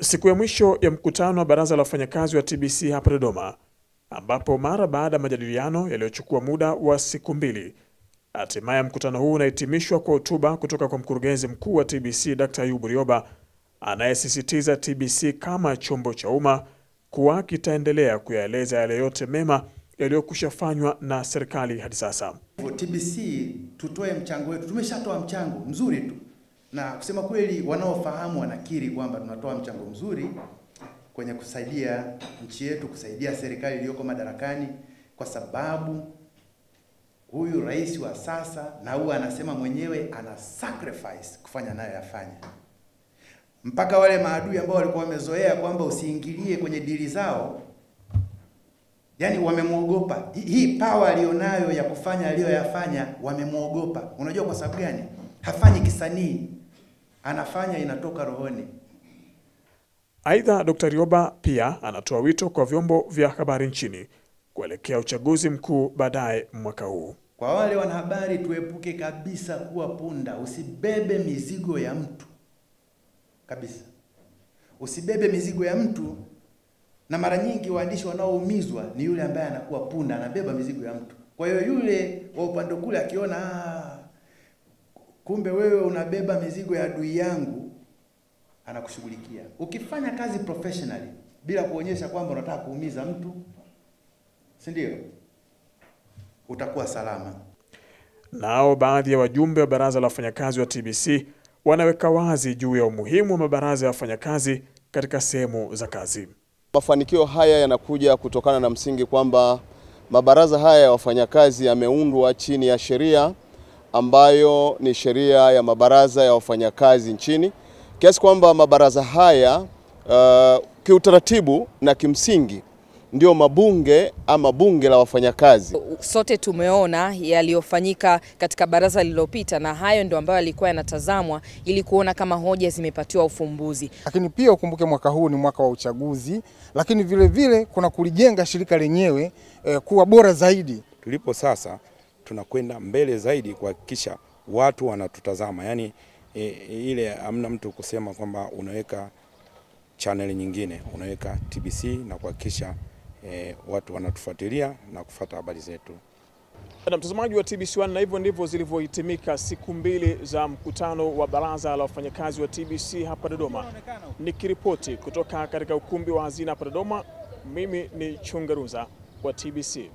Siku ya mwisho ya mkutano wa baraza la wafanyakazi wa TBC hapa Dodoma, ambapo mara baada ya majadiliano yaliyochukua muda wa siku mbili, hatimaye mkutano huu unahitimishwa kwa hotuba kutoka kwa mkurugenzi mkuu wa TBC Dr. Ayubu Rioba anayesisitiza TBC kama chombo cha umma kuwa kitaendelea kuyaeleza yale yote mema yaliyokushafanywa na serikali hadi sasa. TBC tutoe mchango wetu, tumeshatoa mchango mzuri tu, na kusema kweli, wanaofahamu wanakiri kwamba tunatoa mchango mzuri kwenye kusaidia nchi yetu, kusaidia serikali iliyoko madarakani, kwa sababu huyu rais wa sasa na huwa anasema mwenyewe ana sacrifice kufanya nayo yafanya, mpaka wale maadui ambao walikuwa wamezoea kwamba usiingilie kwenye dili zao yani wamemwogopa. Hii power alionayo ya kufanya aliyoyafanya, wamemwogopa. Unajua kwa sababu gani? Hafanyi kisanii, anafanya inatoka rohoni. Aidha, Dr. Rioba pia anatoa wito kwa vyombo vya habari nchini kuelekea uchaguzi mkuu baadaye mwaka huu. Kwa wale wanahabari, tuepuke kabisa kuwa punda. Usibebe mizigo ya mtu kabisa, usibebe mizigo ya mtu na mara nyingi waandishi wanaoumizwa ni yule ambaye anakuwa punda, anabeba mizigo ya mtu. Kwa hiyo yule wa upande kule akiona ah, kumbe wewe unabeba mizigo ya adui yangu, anakushughulikia. Ukifanya kazi professionally bila kuonyesha kwamba unataka kuumiza mtu, si ndio? Utakuwa salama. Nao baadhi ya wajumbe wa baraza la wafanyakazi wa TBC wanaweka wazi juu ya umuhimu wa mabaraza ya wafanyakazi katika sehemu za kazi. Mafanikio haya yanakuja kutokana na msingi kwamba mabaraza haya ya wafanyakazi yameundwa chini ya sheria ambayo ni sheria ya mabaraza ya wafanyakazi nchini, kiasi kwamba mabaraza haya uh, kiutaratibu na kimsingi ndio mabunge ama bunge la wafanyakazi. Sote tumeona yaliyofanyika katika baraza lililopita, na hayo ndio ambayo yalikuwa yanatazamwa ili kuona kama hoja zimepatiwa ufumbuzi. Lakini pia ukumbuke mwaka huu ni mwaka wa uchaguzi, lakini vile vile kuna kulijenga shirika lenyewe eh, kuwa bora zaidi. Tulipo sasa tunakwenda mbele zaidi kuhakikisha watu wanatutazama, yaani e, ile amna mtu kusema kwamba unaweka chaneli nyingine, unaweka TBC na kuhakikisha E, watu wanatufuatilia na kufata habari zetu. Na mtazamaji wa TBC1, na hivyo ndivyo zilivyohitimika siku mbili za mkutano wa baraza la wafanyakazi wa TBC hapa Dodoma. Nikiripoti kutoka katika ukumbi wa hazina hapa Dodoma, mimi ni Chungaruza wa TBC.